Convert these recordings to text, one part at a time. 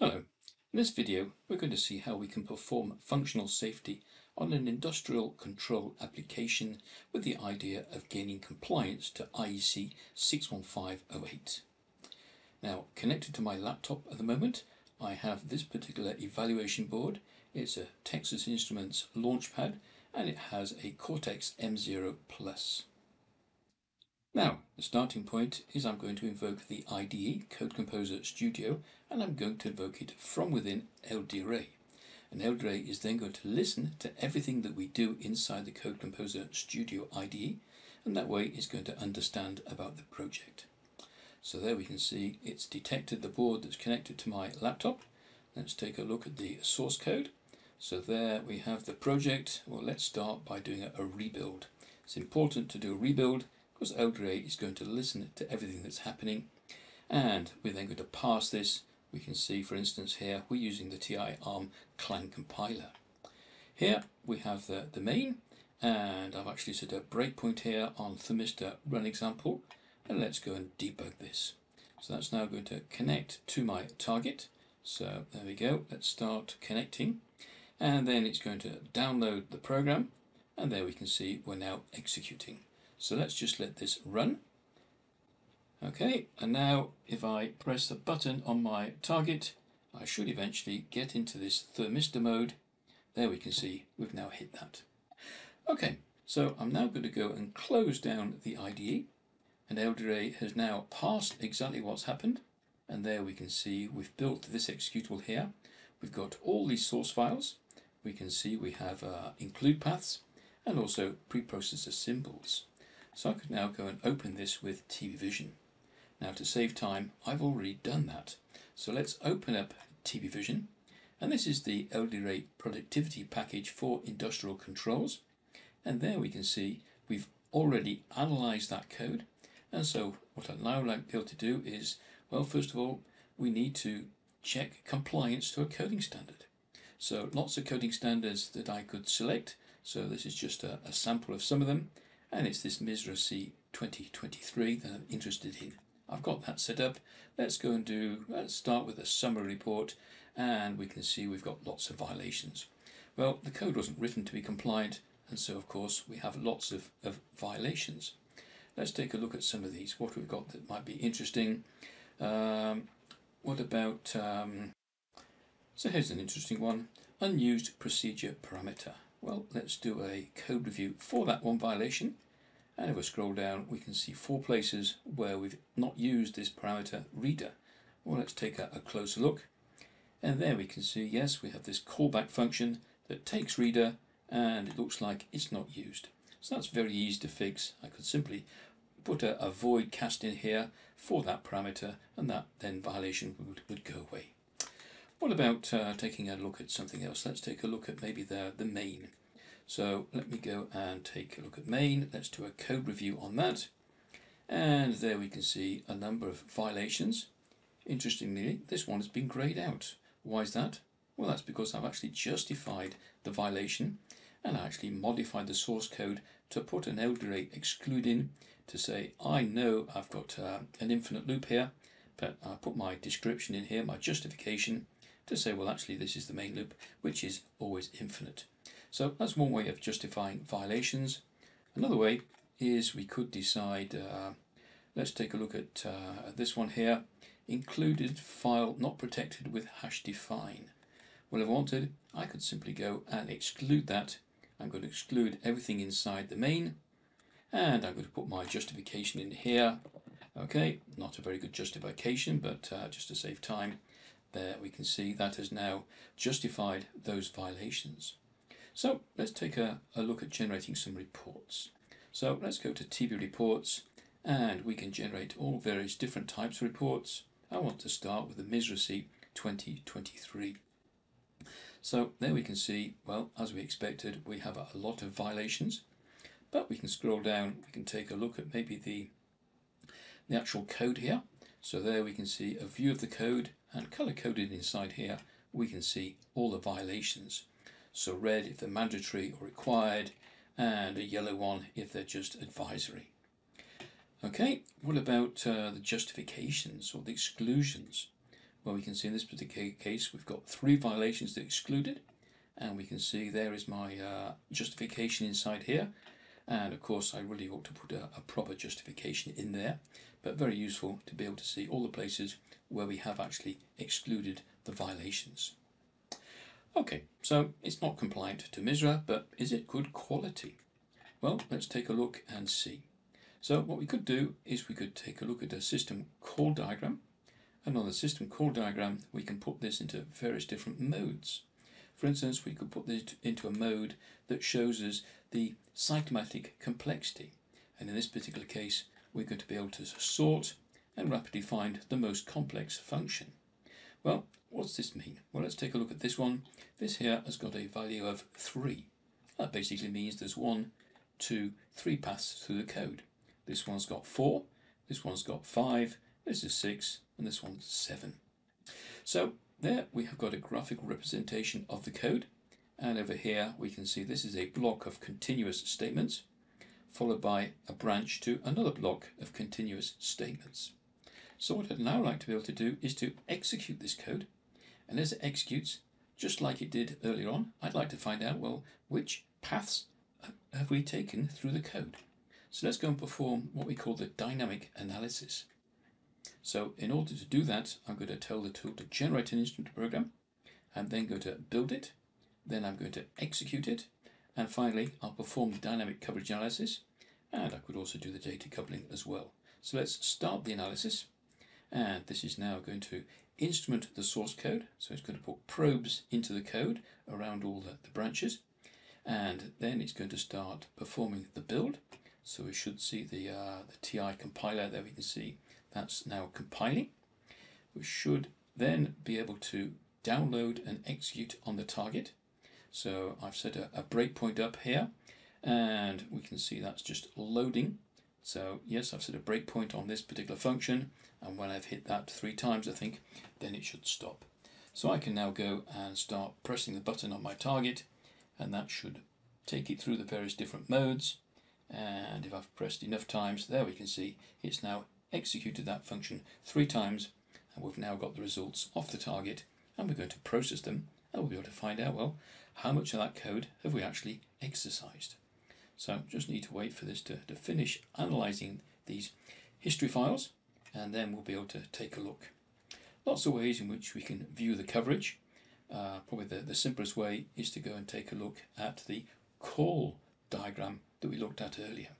Hello. In this video we're going to see how we can perform functional safety on an industrial control application with the idea of gaining compliance to IEC 61508. Now connected to my laptop at the moment I have this particular evaluation board. It's a Texas Instruments Launchpad and it has a Cortex M0 Plus. Now, the starting point is I'm going to invoke the IDE, Code Composer Studio, and I'm going to invoke it from within LDRA. And LDRA is then going to listen to everything that we do inside the Code Composer Studio IDE, and that way it's going to understand about the project. So there we can see it's detected the board that's connected to my laptop. Let's take a look at the source code. So there we have the project. Well, let's start by doing a rebuild. It's important to do a rebuild because LDRA is going to listen to everything that's happening. And we're then going to pass this. We can see for instance here we're using the TI ARM Clang compiler. Here we have the, the main and I've actually set a breakpoint here on thermistor run example and let's go and debug this. So that's now going to connect to my target. So there we go let's start connecting. And then it's going to download the program and there we can see we're now executing so let's just let this run. Okay, and now if I press the button on my target, I should eventually get into this thermistor mode. There we can see we've now hit that. Okay, so I'm now going to go and close down the IDE and LDRA has now passed exactly what's happened and there we can see we've built this executable here. We've got all these source files. We can see we have uh, include paths and also preprocessor symbols. So I could now go and open this with TBvision. Now to save time, I've already done that. So let's open up TBvision. And this is the LDRA productivity package for industrial controls. And there we can see we've already analyzed that code. And so what I'd now like to do is, well, first of all, we need to check compliance to a coding standard. So lots of coding standards that I could select. So this is just a, a sample of some of them and it's this MISRA C 2023 that I'm interested in. I've got that set up. Let's go and do, let's start with a summary report and we can see we've got lots of violations. Well, the code wasn't written to be compliant and so of course we have lots of, of violations. Let's take a look at some of these, what we've got that might be interesting. Um, what about, um, so here's an interesting one, unused procedure parameter. Well, let's do a code review for that one violation. And if we scroll down, we can see four places where we've not used this parameter reader. Well, let's take a, a closer look. And there we can see, yes, we have this callback function that takes reader and it looks like it's not used. So that's very easy to fix. I could simply put a, a void cast in here for that parameter and that then violation would, would go away. What about uh, taking a look at something else? Let's take a look at maybe the, the main. So let me go and take a look at main. Let's do a code review on that. And there we can see a number of violations. Interestingly, this one has been grayed out. Why is that? Well, that's because I've actually justified the violation and I actually modified the source code to put an LDRA exclude in to say, I know I've got uh, an infinite loop here, but I put my description in here, my justification, to say, well, actually, this is the main loop, which is always infinite. So that's one way of justifying violations. Another way is we could decide, uh, let's take a look at uh, this one here, included file not protected with hash define. Well, if I wanted, I could simply go and exclude that. I'm going to exclude everything inside the main, and I'm going to put my justification in here. Okay, not a very good justification, but uh, just to save time, there we can see that has now justified those violations. So let's take a, a look at generating some reports. So let's go to TB reports and we can generate all various different types of reports. I want to start with the MISRA C 2023. So there we can see, well, as we expected, we have a lot of violations, but we can scroll down, we can take a look at maybe the, the actual code here. So there we can see a view of the code and color coded inside here we can see all the violations. So red if they're mandatory or required and a yellow one if they're just advisory. Okay, what about uh, the justifications or the exclusions? Well, we can see in this particular case we've got three violations that excluded and we can see there is my uh, justification inside here and of course I really ought to put a, a, proper justification in there but very useful to be able to see all the places where we have actually excluded the violations. Okay, so it's not compliant to MISRA, but is it good quality? Well, let's take a look and see. So what we could do is we could take a look at a system call diagram and on the system call diagram we can put this into various different modes. For instance, we could put this into a mode that shows us the cyclomatic complexity. And in this particular case, we're going to be able to sort and rapidly find the most complex function. Well, what's this mean? Well, let's take a look at this one. This here has got a value of 3. That basically means there's one, two, three paths through the code. This one's got 4, this one's got 5, this is 6, and this one's 7. So there we have got a graphical representation of the code and over here we can see this is a block of continuous statements followed by a branch to another block of continuous statements. So what I'd now like to be able to do is to execute this code and as it executes just like it did earlier on I'd like to find out well which paths have we taken through the code. So let's go and perform what we call the dynamic analysis. So in order to do that, I'm going to tell the tool to generate an instrument program. I'm then going to build it. Then I'm going to execute it. And finally, I'll perform the dynamic coverage analysis. And I could also do the data coupling as well. So let's start the analysis. And this is now going to instrument the source code. So it's going to put probes into the code around all the, the branches. And then it's going to start performing the build. So we should see the, uh, the TI compiler there we can see that's now compiling. We should then be able to download and execute on the target. So I've set a, a breakpoint up here and we can see that's just loading. So yes, I've set a breakpoint on this particular function and when I've hit that three times I think, then it should stop. So I can now go and start pressing the button on my target and that should take it through the various different modes and if I've pressed enough times there we can see it's now executed that function three times and we've now got the results off the target and we're going to process them and we'll be able to find out well how much of that code have we actually exercised. So just need to wait for this to, to finish analysing these history files and then we'll be able to take a look. Lots of ways in which we can view the coverage. Uh, probably the, the simplest way is to go and take a look at the call diagram that we looked at earlier.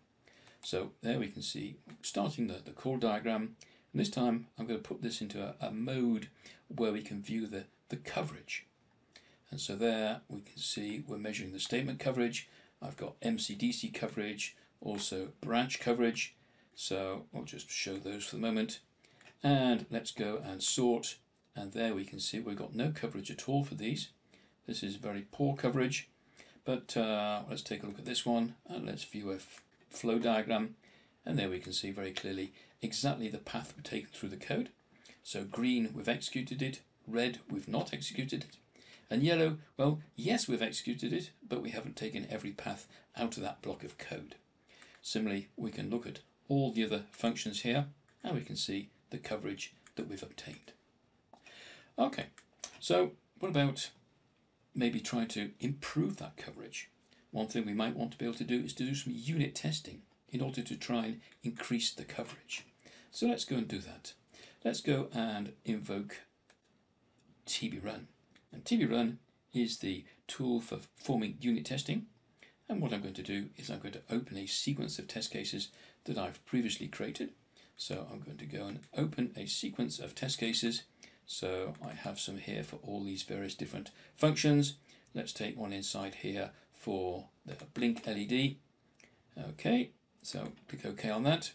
So there we can see, starting the, the call diagram, and this time I'm going to put this into a, a mode where we can view the, the coverage. And so there we can see we're measuring the statement coverage. I've got MCDC coverage, also branch coverage. So I'll just show those for the moment. And let's go and sort. And there we can see we've got no coverage at all for these. This is very poor coverage. But uh, let's take a look at this one and let's view a flow diagram and there we can see very clearly exactly the path we've taken through the code. So green we've executed it, red we've not executed it, and yellow, well yes we've executed it but we haven't taken every path out of that block of code. Similarly we can look at all the other functions here and we can see the coverage that we've obtained. Okay, so what about maybe trying to improve that coverage? One thing we might want to be able to do is to do some unit testing in order to try and increase the coverage. So let's go and do that. Let's go and invoke tbrun. And tbrun is the tool for performing unit testing. And what I'm going to do is I'm going to open a sequence of test cases that I've previously created. So I'm going to go and open a sequence of test cases. So I have some here for all these various different functions. Let's take one inside here for the blink LED. Okay, so click OK on that.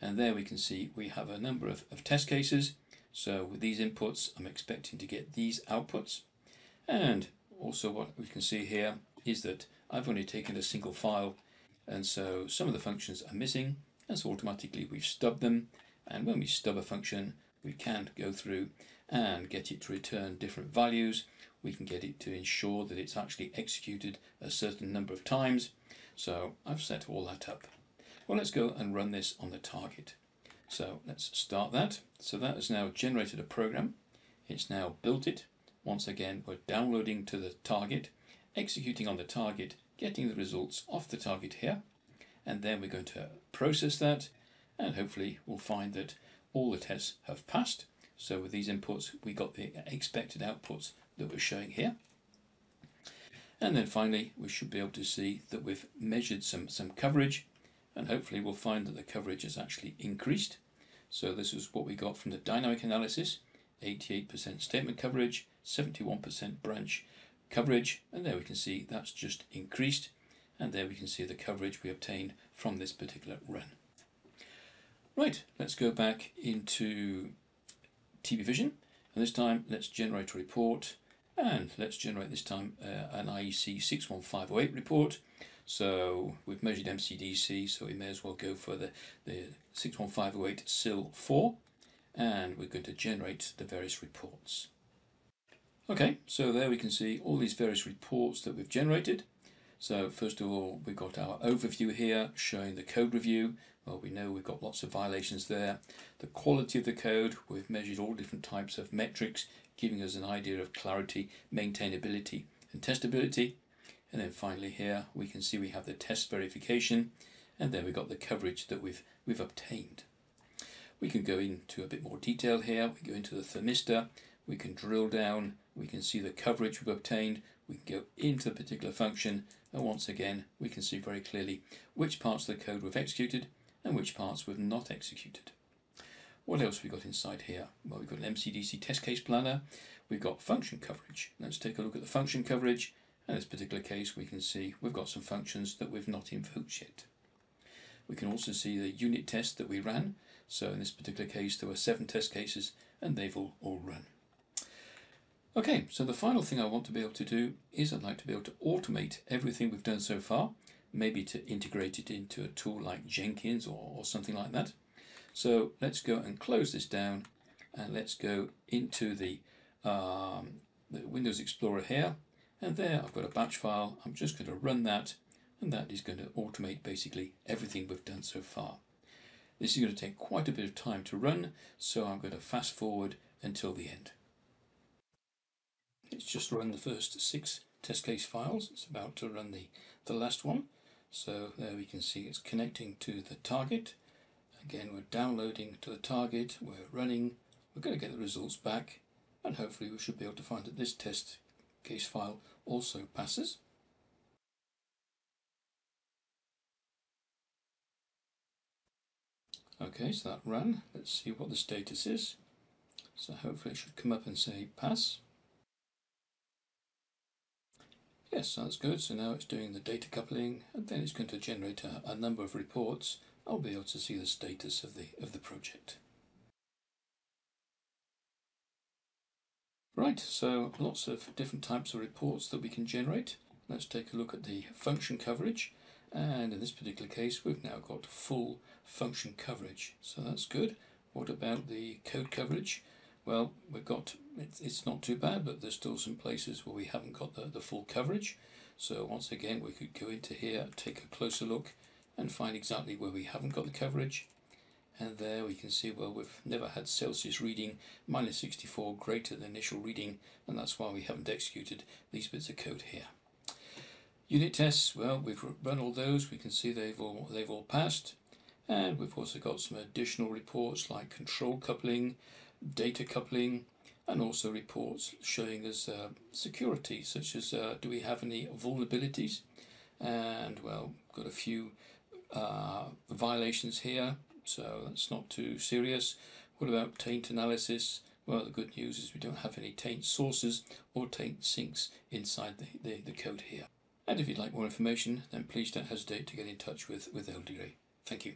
And there we can see we have a number of, of test cases. So with these inputs, I'm expecting to get these outputs. And also what we can see here is that I've only taken a single file. And so some of the functions are missing. And so automatically we've stubbed them. And when we stub a function, we can go through and get it to return different values we can get it to ensure that it's actually executed a certain number of times. So I've set all that up. Well, let's go and run this on the target. So let's start that. So that has now generated a program It's now built it. Once again, we're downloading to the target, executing on the target, getting the results off the target here. And then we're going to process that and hopefully we'll find that all the tests have passed. So with these inputs, we got the expected outputs that we're showing here. And then finally, we should be able to see that we've measured some, some coverage and hopefully we'll find that the coverage has actually increased. So this is what we got from the dynamic analysis, 88% statement coverage, 71% branch coverage, and there we can see that's just increased, and there we can see the coverage we obtained from this particular run. Right, let's go back into TB Vision, and this time let's generate a report and let's generate this time uh, an IEC 61508 report. So we've measured MCDC, so we may as well go for the, the 61508 SIL 4 and we're going to generate the various reports. Okay, so there we can see all these various reports that we've generated. So first of all, we've got our overview here showing the code review. Well, we know we've got lots of violations there. The quality of the code, we've measured all different types of metrics giving us an idea of clarity, maintainability and testability. And then finally here we can see we have the test verification and then we've got the coverage that we've, we've obtained. We can go into a bit more detail here. We go into the thermistor, we can drill down, we can see the coverage we've obtained, we can go into the particular function and once again we can see very clearly which parts of the code we've executed and which parts we've not executed. What else we got inside here? Well, we've got an MCDC test case planner. We've got function coverage. Let's take a look at the function coverage. In this particular case, we can see we've got some functions that we've not invoked yet. We can also see the unit test that we ran. So in this particular case, there were seven test cases and they've all, all run. Okay, so the final thing I want to be able to do is I'd like to be able to automate everything we've done so far, maybe to integrate it into a tool like Jenkins or, or something like that. So let's go and close this down and let's go into the, um, the Windows Explorer here. And there I've got a batch file. I'm just going to run that and that is going to automate basically everything we've done so far. This is going to take quite a bit of time to run, so I'm going to fast forward until the end. It's just run the first six test case files. It's about to run the, the last one. So there we can see it's connecting to the target Again, we're downloading to the target, we're running, we're going to get the results back, and hopefully we should be able to find that this test case file also passes. Okay, so that ran. Let's see what the status is. So hopefully it should come up and say pass. Yes, that's good. So now it's doing the data coupling and then it's going to generate a, a number of reports I'll be able to see the status of the, of the project. Right, so lots of different types of reports that we can generate. Let's take a look at the function coverage. And in this particular case, we've now got full function coverage. So that's good. What about the code coverage? Well, we've got, it's not too bad, but there's still some places where we haven't got the, the full coverage. So once again, we could go into here, take a closer look and find exactly where we haven't got the coverage. And there we can see, well, we've never had Celsius reading minus 64 greater than initial reading, and that's why we haven't executed these bits of code here. Unit tests, well, we've run all those. We can see they've all, they've all passed. And we've also got some additional reports like control coupling, data coupling, and also reports showing us uh, security, such as uh, do we have any vulnerabilities? And, well, got a few uh, violations here, so that's not too serious. What about taint analysis? Well, the good news is we don't have any taint sources or taint sinks inside the, the, the code here. And if you'd like more information, then please don't hesitate to get in touch with, with LDRA. Thank you.